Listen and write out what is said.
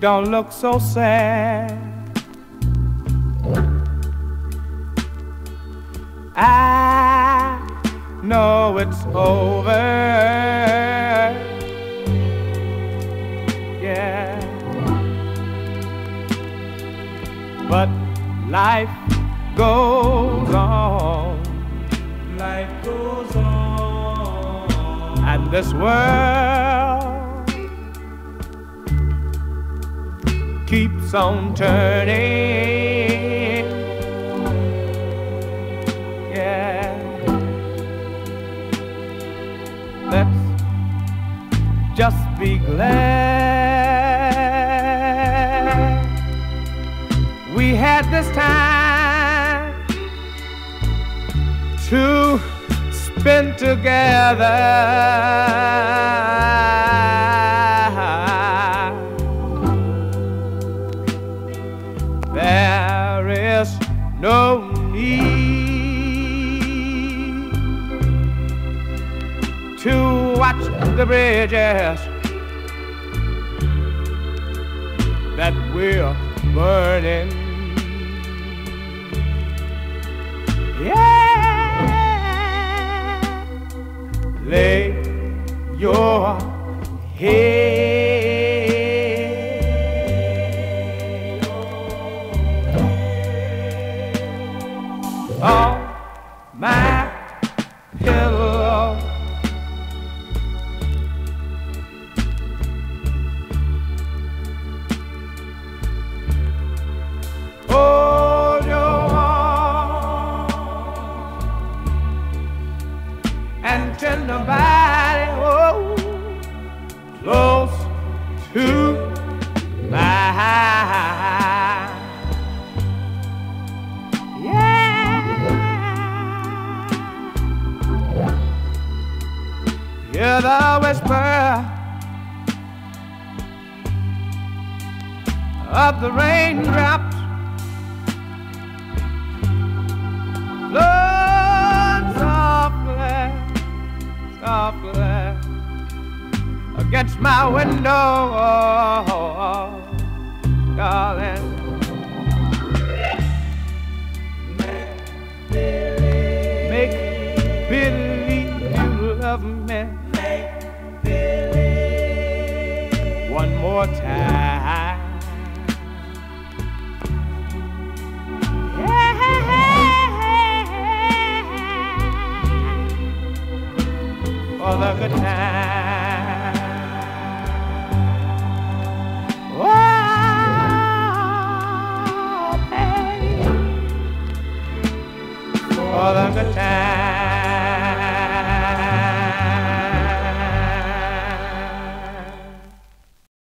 don't look so sad. I know it's over. Yeah. But life goes on. Life goes on. And this world keeps on turning. Yeah. Let's just be glad we had this time to spend together. No need to watch the bridges that we're burning. Yeah, lay your head and tender body, oh, close to mine. Yeah. Hear the whisper of the raindrops against my window, darling. Make believe you love me. One more time. For the good time. younger time.